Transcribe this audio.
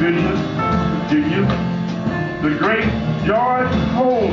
Bishop, Virginia, the great George Cole.